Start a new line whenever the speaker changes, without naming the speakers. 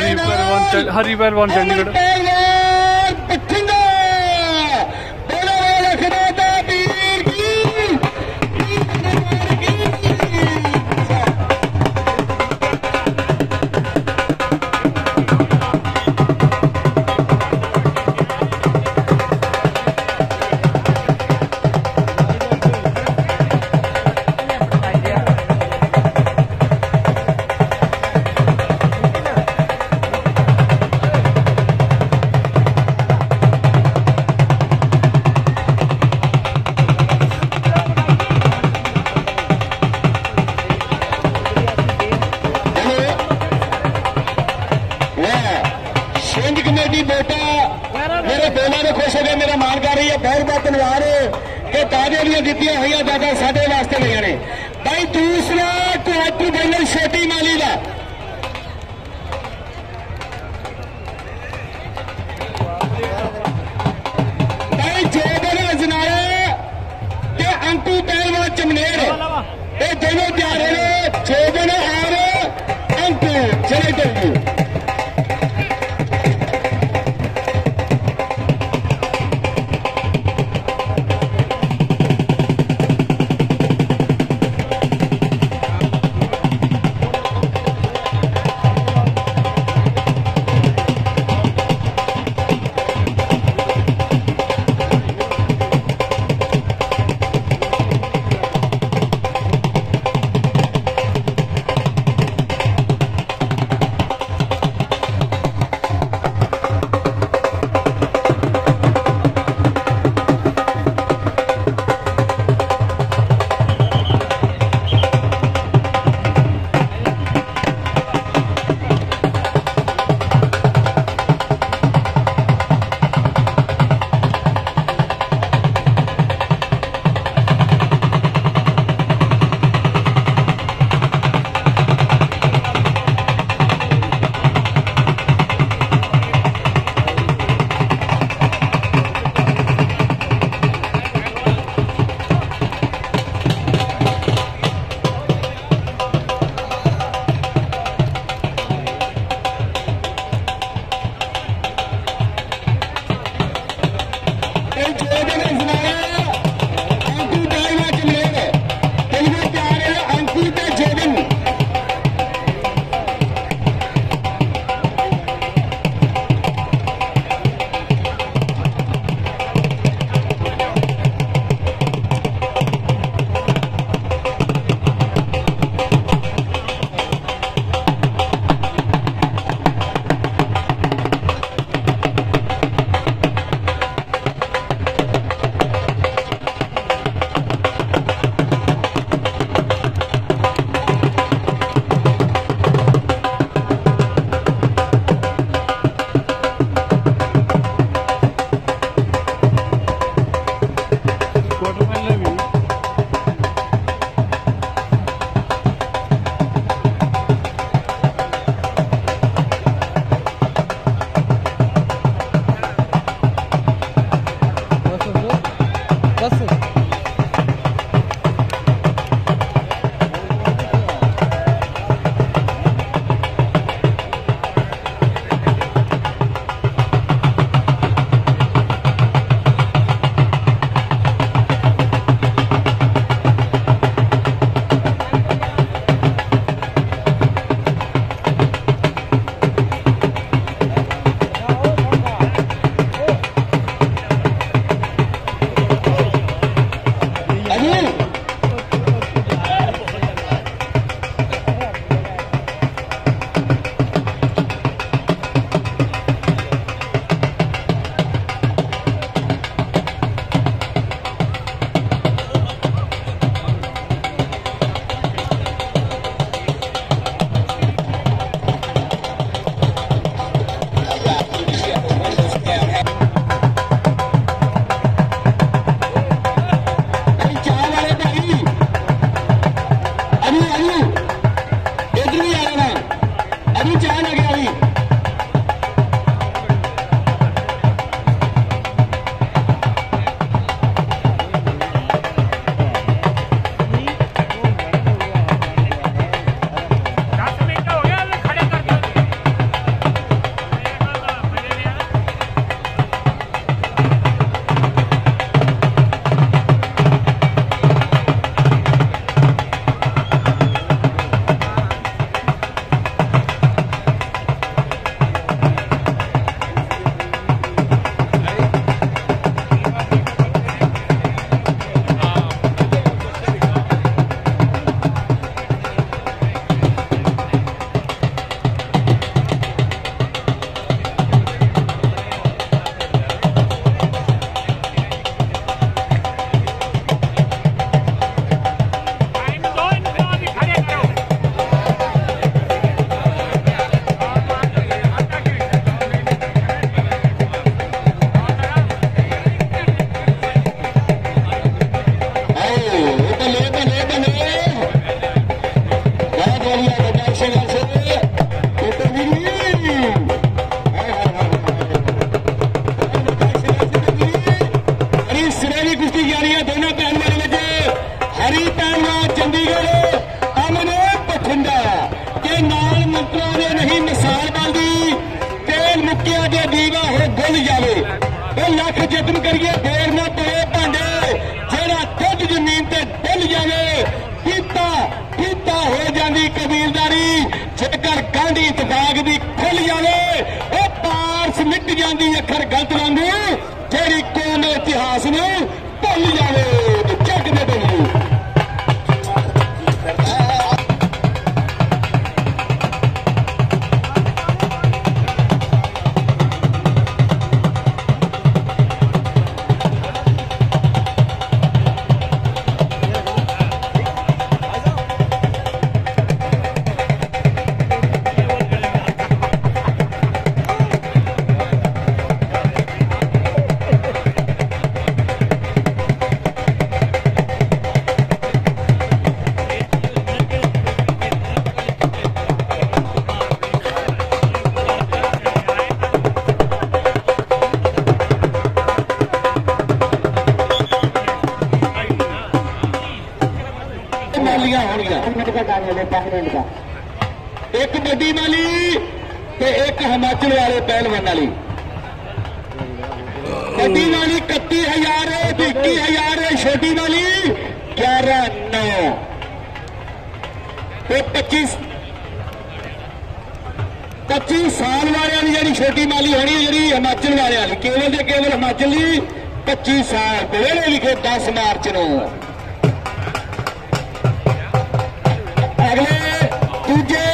ਹਰੀ ਪਹਿਲਵਾਨ ਹਰੀ ਪਹਿਲਵਾਨ
ਚੰਡੀਗੜ੍ਹ। ਵਾਲਾ ਵੀਰ ਜੀ ਬਹੁਤ ਬਹੁਤ ਧੰਨਵਾਦ ਕਿ ਤਾਜੇ ਦੀਆਂ ਦਿੱਤੀਆਂ ਹੋਈਆਂ ਦਾਦਾ ਸਾਡੇ ਵਾਸਤੇ ਲਈਆਂ ਨੇ। ਭਾਈ ਦੂਸਰਾ ਕੁਆਟਰ ਫਾਈਨਲ ਛੋਟੀ ਮਾਲੀ ਦਾ। ਭਾਈ ਜੋਬਨ ਅਜਨਾਲਾ ਤੇ ਅੰਕੂ ਪਹਿਲਵਾਨ ਚਮਨੇਰ। ਇਹ ਦੋਨੋਂ ਤਿਆਰ ਨੇ। ਜੋਬਨ ਔਰ ਅੰਕੂ ਯਤਨ ਕਰੀਏ, ਦੇਰ ਨਾ ਪਏ ਭਾਂਡੇ। ਜਿਹੜਾ ਦੁੱਧ ਜ਼ਮੀਨ ਤੇ ਡੁੱਲ ਜਾਵੇ, ਕੀਤਾ ਕੀਤਾ ਹੋ ਜਾਂਦੀ ਕਬੀਲਦਾਰੀ। ਜੇਕਰ ਗਾਂਧੀ ਇਤਫਾਕ ਦੀ ਖੁੱਲ ਜਾਵੇ, ਉਹ ਪਾਰਸ ਮਿੱਟ ਜਾਂਦੀ ਅੱਖਰ ਗਲਤ ਰੰਗ ਜਿਹੜੀ ਕੌਮ ਇਤਿਹਾਸ ਨੂੰ ਭੁੱਲ ਜਾਵੇ। ਮਾਲੀਆਂ ਹੋਣਗੀਆਂ ਇੱਕ ਵੱਡੀ ਮਾਲੀ ਤੇ ਇੱਕ ਹਿਮਾਚਲ ਵਾਲੇ ਪਹਿਲਵਾਨ ਵਾਲੀ ਵੱਡੀ ਵਾਲੀ 31000 ਹੈ 21000 ਹੈ ਛੋਟੀ ਵਾਲੀ 11 9 ਤੇ 25 25 ਸਾਲ ਵਾਲਿਆਂ ਦੀ ਜਿਹੜੀ ਛੋਟੀ ਮਾਲੀ ਹੋਣੀ ਜਿਹੜੀ ਹਿਮਾਚਲ ਵਾਲਿਆਂ ਦੀ। ਕੇਵਲ ਤੇ ਕੇਵਲ ਹਿਮਾਚਲ ਦੀ 25 ਸਾਲ ਪਹਿਲੇ ਲਿਖੇ 10 ਮਾਰਚ ਨੂੰ। ਅਗਲੇ ਦੂਜੇ